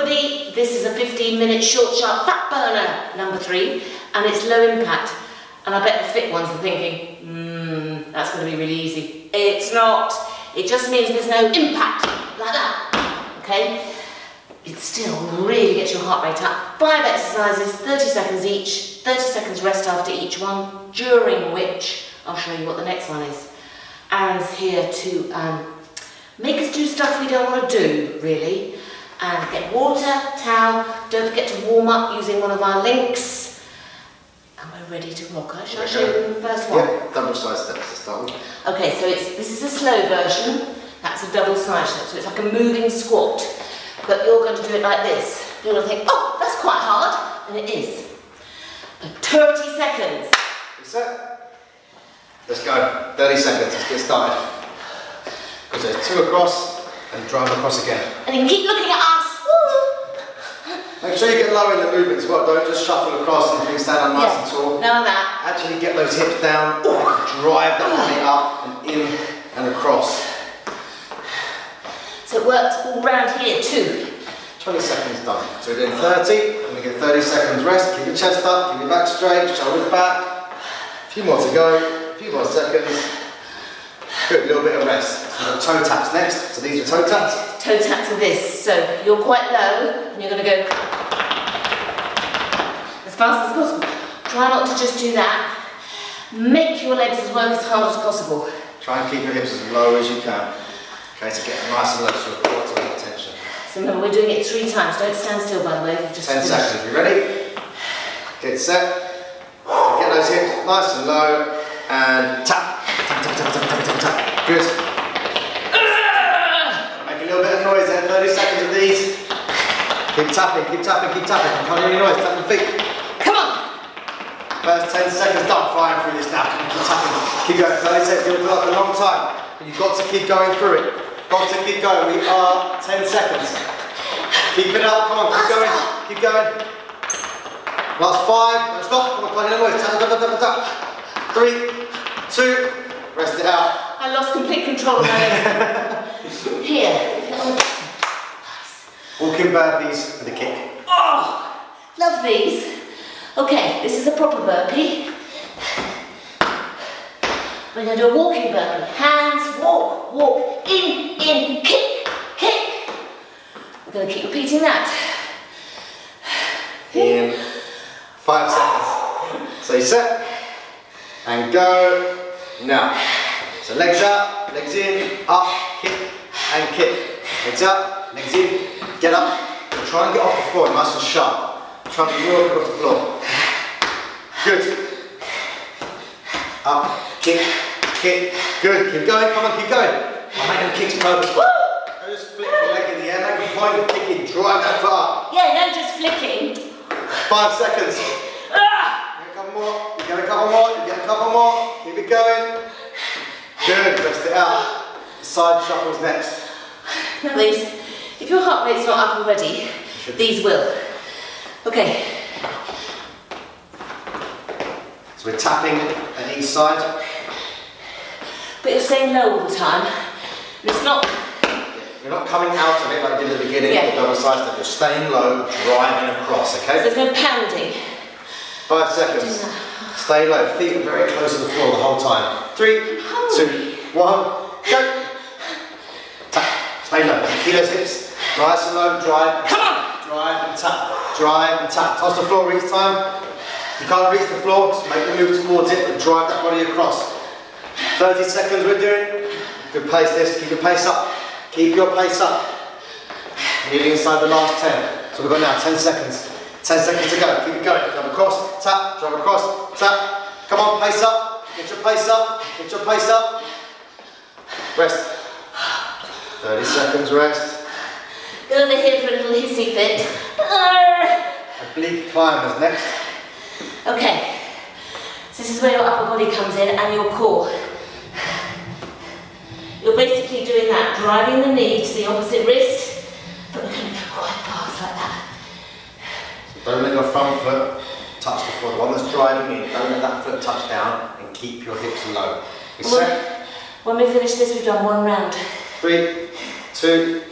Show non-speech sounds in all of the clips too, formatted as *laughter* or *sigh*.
everybody. This is a 15 minute short, sharp fat burner, number three, and it's low impact. And I bet the fit ones are thinking, hmm, that's going to be really easy. It's not. It just means there's no impact, like that, okay? It still really gets your heart rate up. Five exercises, 30 seconds each, 30 seconds rest after each one, during which, I'll show you what the next one is. Aaron's here to um, make us do stuff we don't want to do, really. And get water, towel, don't forget to warm up using one of our links. And we're ready to rock. Shall I show you the first one? Yeah, double side steps to start with. Okay, so it's, this is a slow version. That's a double side step, so it's like a moving squat. But you're going to do it like this. You're going to think, oh, that's quite hard. And it is. But 30 seconds. set. Let's go. 30 seconds. Let's get started. Because there's two across and drive across again. And you keep looking at us. Make sure you get low in the movement as well. Don't just shuffle across and things stand up nice Yeah, and tall. None of that. Actually get those hips down. Drive that body up and in and across. So it works all round here too. 20 seconds done. So we're doing 30, and we get 30 seconds rest. Keep your chest up, keep your back straight, shoulders back. A few more to go, a few more seconds. Good, a little bit of rest. So we've got toe taps next. So these are toe taps. Toe taps to this. So you're quite low and you're going to go as fast as possible. Try not to just do that. Make your legs as work as hard as possible. Try and keep your hips as low as you can. Okay, to get nice and low so your quads are in tension. So remember, we're doing it three times. Don't stand still, by the way. Just 10 finish. seconds, you ready? Get set. Get those hips nice and low and tap, tap, tap, tap, tap. Good. Make a little bit of noise there, 30 seconds of these. Keep tapping, keep tapping, keep tapping. I can't hear any noise, tap your feet. Come on! First 10 seconds done, flying through this now. Keep tapping, keep going. 30 seconds, gonna feel like a long time. But you've got to keep going through it. Got to keep going. We are 10 seconds. Keep it up, come on, keep going, keep going. Last five, don't stop, come on, can't hear no noise. Tap, tap, tap, tap, tap. Three, two, rest it out. I lost complete control of my. *laughs* Here. if it- oh, Nice. Walking burpees with a kick. Oh, love these. Okay, this is a proper burpee. We're going to do a walking burpee. Hands, walk, walk, in, in, kick, kick. We're going to keep repeating that. In five seconds. So you set and go now. So legs out, legs in, up, kick and kick. Legs up, legs in, get up. Try and get off the floor, nice and sharp. Try and get your off the floor. Good. Up, kick, kick. Good. Keep going. Come on, keep going. I'm making kicks purposeful. Don't just flick your leg in the air. Make a point of kicking. Drive that far. Yeah, no, just flicking. Five seconds. Ah! Get a couple more. You get a couple more. You get a couple more. Keep it going. Good. Rest it out. Side shuffles next. These, if your heart rate's not up already, these will. Okay, So we're tapping at each side. but you're staying low all the time. And it's not, You're not coming out of it like you did at the beginning Yeah. of the double side step. You're staying low, driving across, okay? there's no pounding. Five seconds. Stay low. Feet are very close to the floor the whole time. Three, two, one, go. Tap. Stay low. Keep those hips nice and low. Drive. Come on! Drive and tap. Drive and tap. Touch the floor each time. If you can't reach the floor, just make the move towards it and drive that body across. 30 seconds we're doing. Good pace this. Keep your pace up. Keep your pace up. Nearly inside the last 10. So we've got now 10 seconds. 10 seconds to go. Keep it going. Drive across, tap, drive across, tap. Come on, pace up. Get your pace up. Get your pace up. Rest. 30 seconds rest. Go over here for a little hissy fit. Oblique climbers next. Okay, so this is where your upper body comes in and your core. You're basically doing that, driving the knee to the opposite wrist, but we're going to go quite fast like that. Don't let your front foot touch the floor. The one that's driving in, don't let that foot touch down and keep your hips low. Set? When we finish this, we've done one round. Three, two.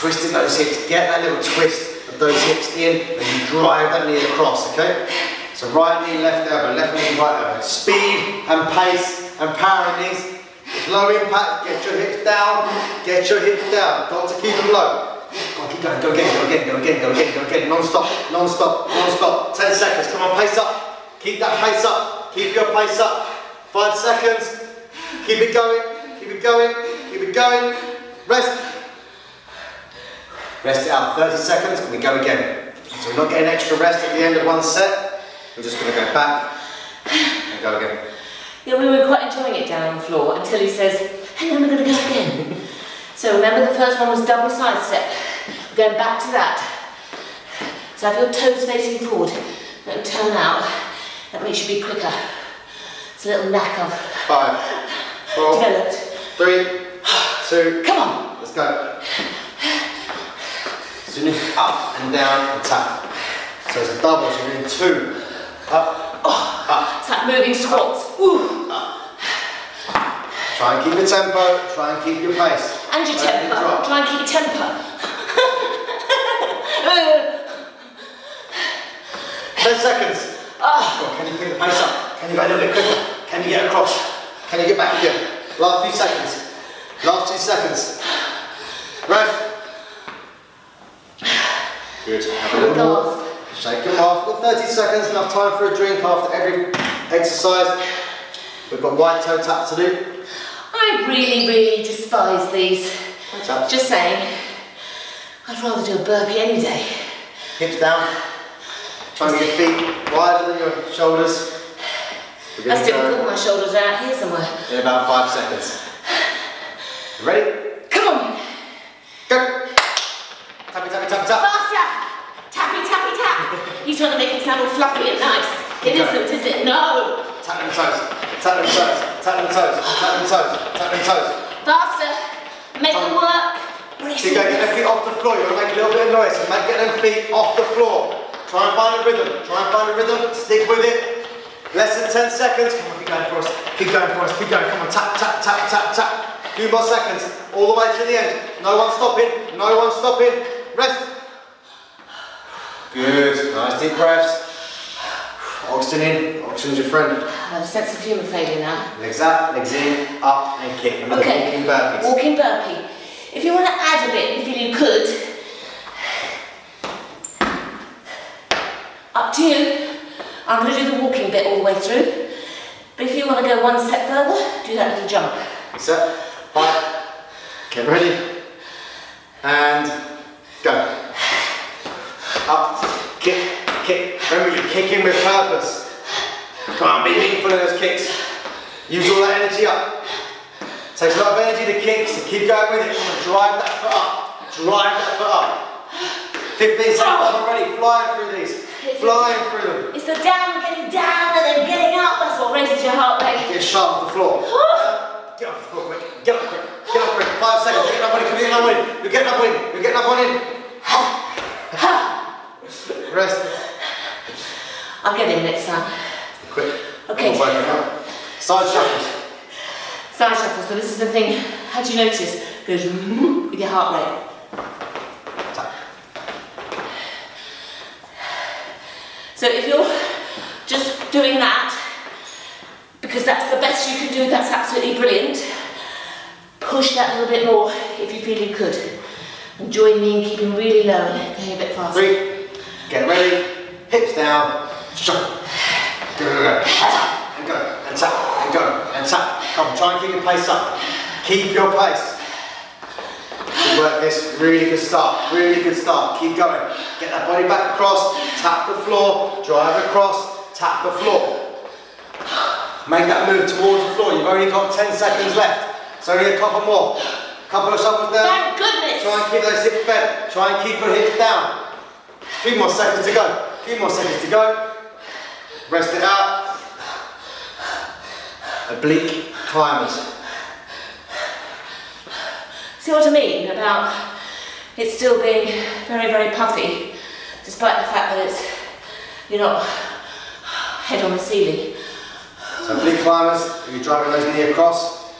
Twisting those hips. Get that little twist of those hips in, and you drive that knee across, okay? So right knee, left elbow, left knee, right elbow. Speed and pace and power in these. Low impact, get your hips down, get your hips down. Don't to keep them low. Go keep going, go again, go again, go again, go again, go again. Non-stop, non-stop, non-stop. 10 seconds, come on, pace up. Keep that pace up, keep your pace up. Five seconds, keep it going, keep it going, keep it going. Rest. Rest it out, 30 seconds, and we go again. So we're not getting extra rest at the end of one set. We're just gonna go back and go again. Yeah, we were quite enjoying it down on the floor until he says, hang on, we're going to go again. so remember the first one was double side step. We're going back to that. So have your toes facing forward. Them turn out. That makes you be quicker. It's a little knack of Five, four, developed. three, two, Come on. let's go. So you need up and down and tap. So it's a double, so you're doing two. Up, up. It's like moving squats. Ooh. Try and keep your tempo, try and keep your pace. And your Don't let it temper. drop. Try and keep your temper. *laughs* 10 seconds. Ah. On, can you pick the pace up? Can you go a little bit quicker? Can you get across? Can you get back again? Last few seconds. Last few seconds. Rest. Good. Have a little. Shake them off. Got 30 seconds, enough time for a drink after every exercise. We've got wide toe tap to do. I really, really despise these. Taps. Just saying. I'd rather do a burpee any day. Hips down. Try and get your feet wider than your shoulders. We're That's difficult. My shoulders are out here somewhere. in about five seconds. You ready? Come on. Go. Tappy, tappy, tap. Faster. Tappy, tappy, tap. Trying to make it sound all fluffy and nice. It Okay. isn't, is it? No. Tap them toes. Tap them toes. Tap them toes. Tap them toes. Tap them toes. Faster. Make them oh. work. Brace Keep going. Get them feet off the floor. You're gonna make a little bit of noise. So make get them feet off the floor. Try and find a rhythm. Try and find a rhythm. Stick with it. Less than 10 seconds. Come on, keep going for us. Keep going for us. Keep going. Come on. Tap, tap, tap, tap, tap. A Few more seconds. All the way to the end. No one stopping. No one stopping. Rest. Good. Nice deep breaths. Oxygen in. Oxygen's your friend. I have a sense of humour failure now. Legs up, legs in, up and kick. Another Okay. walking burpees. Walking burpee. If you want to add a bit, you feel you could. Up to you. I'm going to do the walking bit all the way through. But if you want to go one step further, do that little jump. Set, five, get ready, and go. Up, kick, kick. Remember, you're kicking with purpose. Come on, be meaningful in those kicks. Use all that energy up. Takes a lot of energy to kick, so keep going with it. Come on, drive that foot up. Drive that foot up. 15 seconds already, flying through these. Flying through them. It's the down, getting down, and then getting up. That's what raises your heart rate. Get sharp off the floor. Get off the floor quick. Get up quick. Get up quick. Five seconds. You're getting up one in. Come get another one in. You're getting up one in. You're getting up one in. Rest. I'll get in next time. Quick. Okay. Come on, out. Side shuffles. Side shuffle. So this is the thing. How do you notice? Goes *laughs* with your heart rate. So if you're just doing that, because that's the best you can do, that's absolutely brilliant, push that a little bit more if you feel you could. And join me in keeping really low and going a bit faster. Three. Get ready. Hips down. Shuffle. Go, go, go. Tap. And go. And tap. And go. And tap. Come. Try and keep your pace up. Keep your pace. Good work this. Really good start. Really good start. Keep going. Get that body back across. Tap the floor. Drive across. Tap the floor. Make that move towards the floor. You've only got 10 seconds left. So only a couple more. Couple of shuffles down. Thank goodness! Try and keep those hips bent. Try and keep your hips down. Few more seconds to go. Few more seconds to go. Rest it out. Oblique climbers. See what I mean about it still being very, very puffy, despite the fact that it's you're not head on the ceiling. So oblique climbers, you're driving those knee across,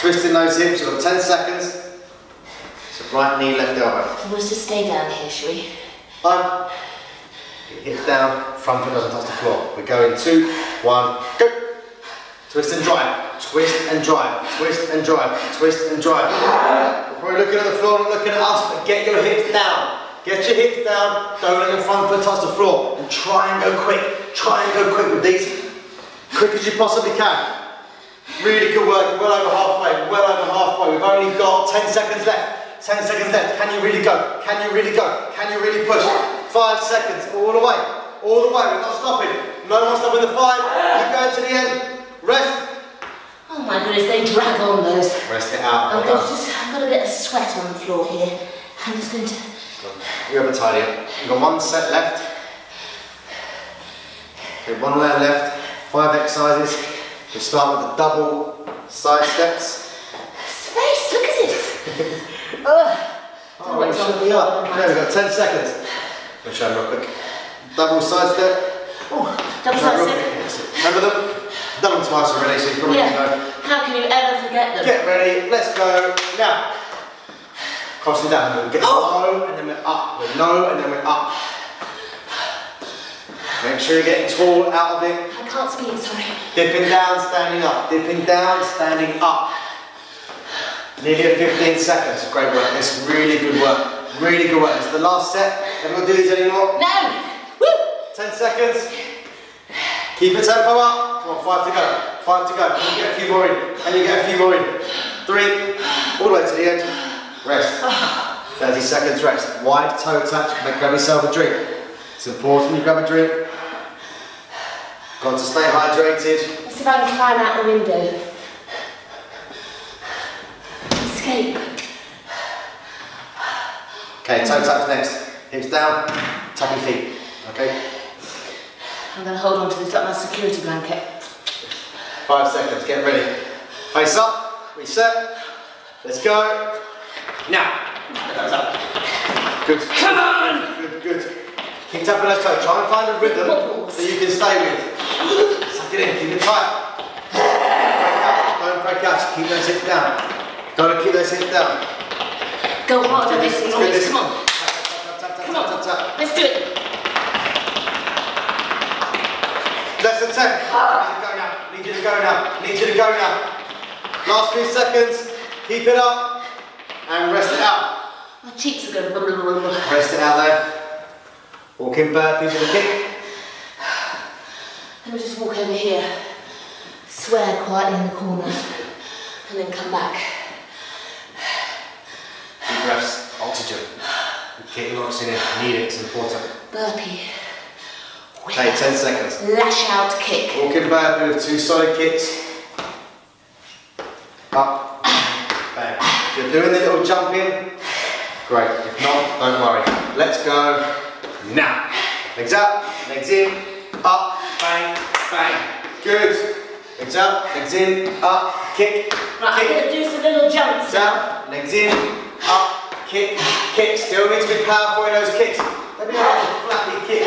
twisting those hips, you've got 10 seconds. So Right knee, left elbow. So we'll just stay down here, shall we? One. Hips down, front foot doesn't touch the floor. We're going two, one, go. Twist and drive, twist and drive, twist and drive, twist and drive. We're looking at the floor, not looking at us, but get your hips down. Get your hips down, don't let your front foot touch the floor. And try and go quick, try and go quick with these. Quick as you possibly can. Really good work, well over halfway, well over halfway. We've only got 10 seconds left. 10 seconds left. Can you really go? Can you really go? Can you really push? Five seconds, all the way. All the way, we're not stopping. No one stopping the five. Keep going to the end. Rest. Oh my goodness, they drag on those. Rest it out. I'm going to just, I've got a bit of sweat on the floor here. I'm just going to, You have a tidy up. You've got one set left. Okay, one leg left. Five exercises. We start with the double side steps. space, look at it. *laughs* Ugh. Oh, we should be up. Okay, we've got 10 seconds. Let me show you real quick. Double side step. Oh, double Show side real step. quick. Remember them? Done them twice already, so you probably know. Yeah. How can you ever forget them? Get ready, let's go. Now, crossing down, we'll get oh! low and then we're up. We're low and then we're up. Make sure you're getting tall out of it. I can't speak, sorry. Dipping down, standing up. Dipping down, standing up. Nearly 15 seconds. Great work. This is really good work. Really good work. It's the last set. Never gonna do these anymore. No! Woo! 10 seconds. Keep your tempo up. Come on, five to go. Five to go. And you get a few more in. And you get a few more in. Three. All the way to the end. Rest. 30 seconds rest. Wide toe taps. Make, grab yourself a drink. It's important you grab a drink. Got to stay hydrated. Let's see if I can climb out the window. Escape. Okay, toe taps next. Hips down. Tap your feet. Okay. I'm going to hold on to this like my security blanket. Five seconds. Get ready. Face up. Reset. Let's go. Now. Up. Good. Come on! Good, good. Keep tapping those toes. Try and find a rhythm that you can stay with. Suck it in. Keep it tight. Don't break out. Don't break out. Keep those hips down. Gotta keep those hips down. Go hard on this, do on this, this. come on. Come on. Let's do it. Less than 10. Need you to go now. Need you to go now. Need you to go now. Last few seconds. Keep it up. And rest it out. My cheeks are going blah, blah, blah, blah. Rest it out there. Walking burpees with a kick. Let me just walk over here. Swear quietly in the corner. And then come back. Deep breaths. Oxygen. Keep your oxygen in. Need it. It's important. Burpee. Okay, 10 seconds. Lash out kick. Walking burpee with two solid kicks. Up. Bang. If you're doing the little jump in, great. If not, don't worry. Let's go now. Legs up, legs in, up, bang, bang. Good. Legs up, legs in, up, kick, Right, I'm kick. going to do some little jumps. Down, legs in, up, kick, kick. Still needs to be powerful in those kicks. Don't be like a flappy kick.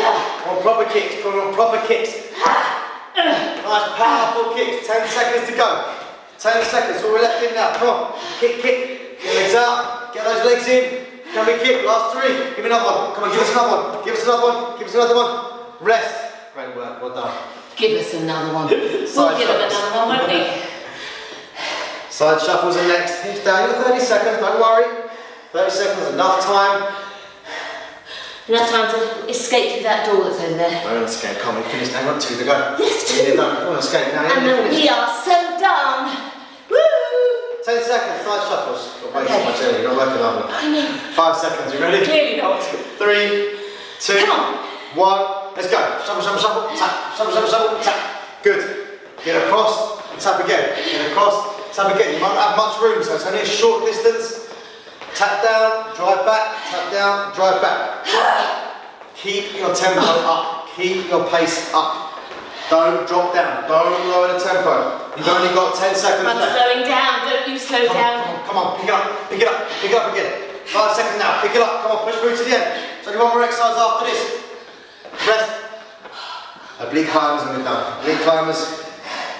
On proper kicks, come on proper kicks. Nice powerful kicks. 10 seconds to go. 10 seconds, all we're left in now. Come on. Kick, kick. Get legs up. Get those legs in. Can we kick? Last three. Give me another one. Come on, give us another one. Give us another one. Give us another one. Rest. Great work. Well done. Give us another one. *laughs* we'll Side give it shuffles. another one, won't we? Side shuffles are next. Hips down. You've got 30 seconds. Don't worry. 30 seconds, enough time. Enough time to escape through that door that's over there. Don't escape. Come on, we finished now. Got two to go. Yes, You're two. done. Come on, escape now. And then we are so done. Woo! 10 seconds. Side shuffles. Way Okay. much energy. You're not working hard enough. I know. Five seconds. You ready? Clearly not. Three, two, Come on. one. Let's go. Shuffle, shuffle, shuffle. Tap. Shuffle, shuffle, shuffle. Tap. Good. Get across. Tap again. Get across. Tap again. You might not have much room, so it's only a short distance. Tap down, drive back, tap down, drive back. Keep your tempo up. Keep your pace up. Don't drop down. Don't lower the tempo. You've only got 10 seconds I'm left. slowing down. Don't you slow Come on, down. come on, come on, pick it up, pick it up, pick it up again. Five seconds now, pick it up, come on, push through to the end. So only one more exercise after this. Rest. Oblique climbers and we're done. Oblique climbers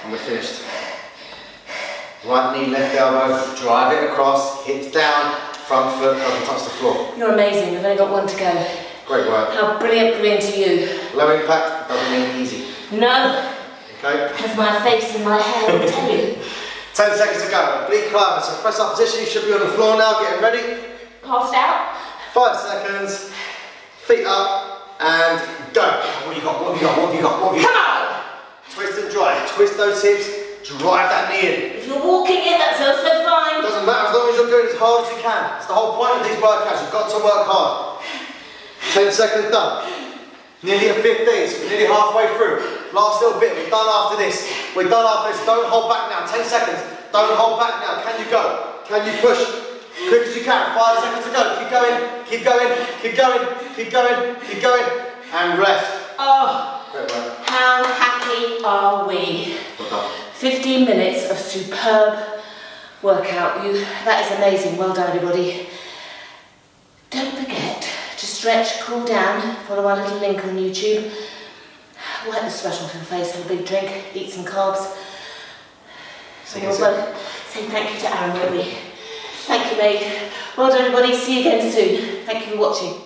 and we're finished. Right knee, left elbow, drive it across, hips down, front foot doesn't touch the floor. You're amazing. We've only got one to go. Great work. How brilliant, brilliant are you? Low impact doesn't mean easy. No, Okay? has my face in my hair, I tell you. *laughs* 10 seconds to go. Oblique climber. So press up position. You should be on the floor now. Getting ready. Passed out. Five seconds. Feet up and go. What have you got? What have you got? What have you got? What have you got? Come on! Twist and drive. Twist those hips. Drive that knee in. If you're walking it, that's also fine. Doesn't matter as long as you're doing as hard as you can. It's the whole point of these workouts. You've got to work hard. 10 seconds done. Nearly at 15, so we're nearly halfway through. Last little bit, we're done after this. We're done after this. Don't hold back now. 10 seconds. Don't hold back now. Can you go? Can you push? Quick as you can. Five seconds to go. Keep going. Keep going. Keep going. Keep going. Keep going. And rest. Oh, how happy are we? Well done. 15 minutes of superb workout. You, that is amazing. Well done, everybody. Don't forget to stretch, cool down, follow our little link on YouTube. Wipe the sweat off your face, have a big drink, eat some carbs. So we'll say thank you to Aaron, will we? Thank you, mate. Well done, everybody. See you again soon. Thank you for watching.